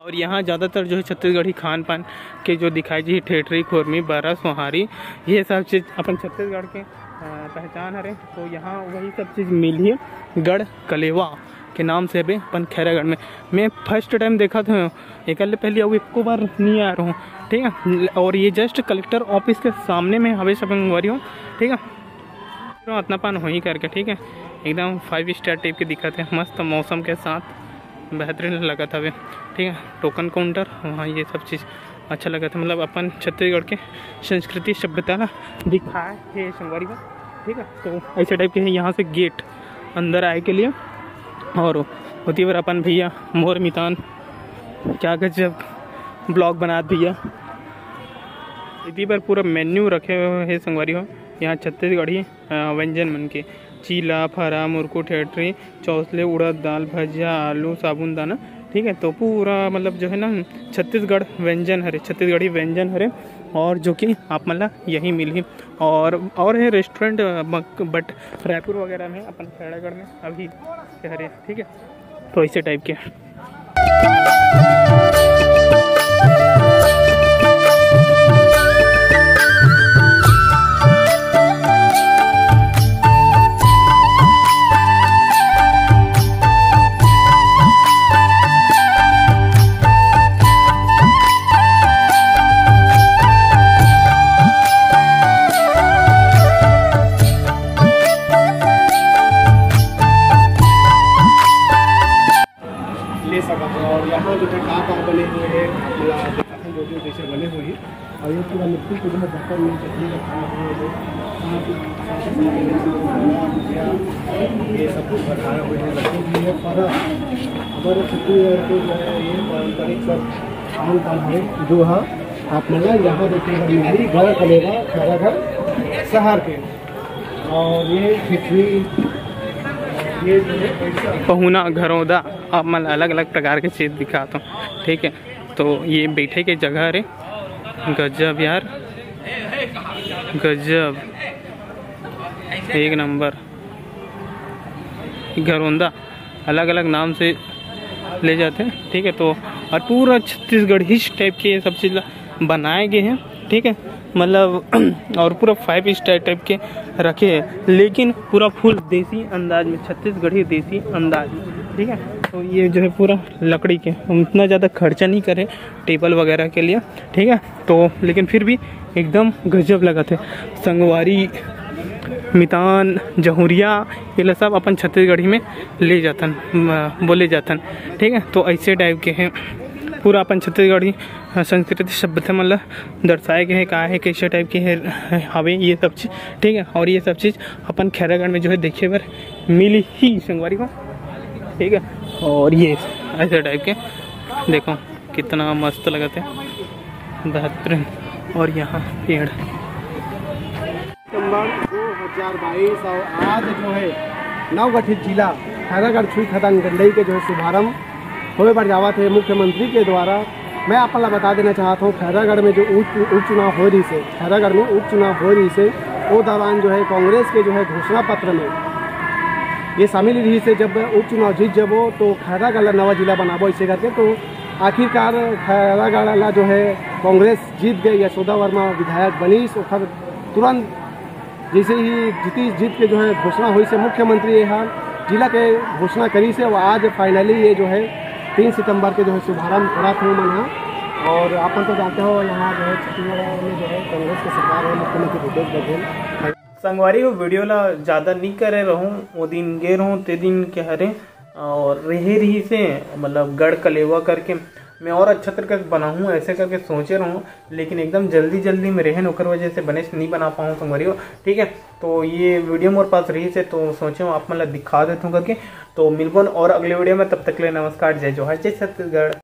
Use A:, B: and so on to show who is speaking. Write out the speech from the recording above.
A: और यहाँ ज़्यादातर जो है छत्तीसगढ़ी खान पान के जो दिखाई जी ठेठरी, खुरमी बरा सोहारी, ये सब चीज़ अपन छत्तीसगढ़ के पहचान हरे। तो यहाँ वही सब चीज़ मिली है, गढ़ कलेवा के नाम से अभी अपन खैरागढ़ में। मैं फ़र्स्ट टाइम देखा था एक पहले अब एको बार नहीं आ रहा हूँ, ठीक है? और ये जस्ट कलेक्टर ऑफ़िस के सामने में हवे संगवारी हूँ, ठीक है? तो पान हो ही करके, ठीक है? एकदम फाइव स्टार टाइप के दिखा थे मस्त मौसम के साथ। बेहतरीन लगा था वे ठीक है टोकन काउंटर वहाँ ये सब चीज़ अच्छा लगा था। मतलब अपन छत्तीसगढ़ के संस्कृति सभ्यता ना दिखाए है संगवारी का ठीक है तो ऐसे टाइप के है। यहाँ से गेट अंदर आए के लिए। और होती बार अपन भैया मोर मितान क्या गजब ब्लॉग बना भैया इतनी बार पूरा मेन्यू रखे हुए है संगवारी हो यहाँ छत्तीसगढ़ी अ, व्यंजन मन के। चीला फरा मुरकू ठेठरी, चौसले, उड़द दाल, भजिया, आलू, साबुन, दाना। ठीक है तो पूरा मतलब जो है ना, छत्तीसगढ़ व्यंजन हरे, छत्तीसगढ़ी व्यंजन हरे, और जो कि आप मतलब यही मिली और और है रेस्टोरेंट बट रायपुर वगैरह में, अपन खैरागढ़ में अभी हरे, ठीक है तो ऐसे टाइप के
B: और यहाँ जो है कहाँ कहाँ बने हुए हैं जो जैसे बने हुए हैं। और ये पूरा मिट्टी को जो है बर्तन में चटनी रखा हुआ है ही ये सब कुछ बनाए हुए हैं, रखे हुए हैं। पर हमारे छत्तीसगढ़ के जो है ये पारंपरिक सब खान पान है, जो है, आप मतलब यहाँ देखिएगा मिली घर कलेगा खैरागढ़ शहर के। और ये खिचड़ी, ये जो है
A: पहुना घरौदा। अब मैं अलग अलग प्रकार के चीज़ दिखाता हूँ, ठीक है? तो ये बैठे के जगह रे। गजब यार। गजब। एक नंबर। घरौंदा। अलग अलग नाम से ले जाते हैं, ठीक है? तो और पूरा छत्तीसगढ़ हिच टाइप के ये सब चीज़ बनाए गए हैं, ठीक है? मतलब और पूरा फाइव स्टार टाइप के रखे हैं। लेकिन पूरा फुल देसी अंदाज में, छत्तीसगढ़ी देसी अंदाज में, ठीक है? तो ये जो है पूरा लकड़ी के, हम इतना ज़्यादा खर्चा नहीं करें टेबल वगैरह के लिए, ठीक है? तो लेकिन फिर भी एकदम गजब लगा थे। संगवारी, मितान, जहुरिया, ये सब अपन छत्तीसगढ़ी में ले जातन बोले जातन, ठीक है? तो ऐसे टाइप के हैं। पूरा अपन छत्तीसगढ़ी संस्कृति सभ्यता मतलब दर्शाए गए हैं, कहा है कैसे टाइप के है हवे ये सब चीज़, ठीक है? और ये सब चीज़ अपन खैरागढ़ में जो है देखे बार मिली ही संगवारी को, ठीक है? और ये ऐसे टाइप के। देखो, कितना मस्त लगते हैं। बेहतरीन। और यहाँ पेड़।
B: दो हज़ार बाईस और आज जो है, नवगठित जिला खैरागढ़ छुई खदान गंडई के जो है शुभारंभ होए पर जावा थे मुख्यमंत्री के द्वारा। मैं आप बता देना चाहता हूँ खैरागढ़ में जो उप उपचुनाव हो रही से खैरागढ़ में उपचुनाव हो रही से वो दौरान जो है कांग्रेस के जो है घोषणा पत्र में ये शामिल रही से जब उपचुनाव जीत जबो तो खैरागढ़ नवा जिला बनाबो इसे करके तो आखिरकार खैरागढ़ जो है, कांग्रेस जीत गई यशोदा वर्मा विधायक बनी ओखर तुरंत जैसे ही जीती जीत के जो है घोषणा हुई से मुख्यमंत्री यहाँ जिला के घोषणा करी से और आज फाइनली ये जो है तीन सितंबर के जो है शुभारंभ करा थे मन और अपन तो जानते हो, यहाँ जो है छत्तीसगढ़ में जो है कांग्रेस की सरकार है, मुख्यमंत्री भूपेश बघेल।
A: संगवारी वो वीडियो ला ज़्यादा नहीं करे रहूँ, वो दिन गे रहूँ, ते दिन के हरे और रही रही से मतलब गढ़ कलेवा करके, मैं और अच्छा तरीके से बनाऊँ ऐसे करके सोचे रहूँ, लेकिन एकदम जल्दी जल्दी में रहन ओकर वजह से बने, नहीं बना पाऊँ संगवारी हो ठीक है? तो ये वीडियो मेरे पास रही से तो सोचे आप मतलब दिखा देता हूँ करके तो मिलबन और अगले वीडियो में, तब तक ले नमस्कार, जय जोहर, जय छत्तीसगढ़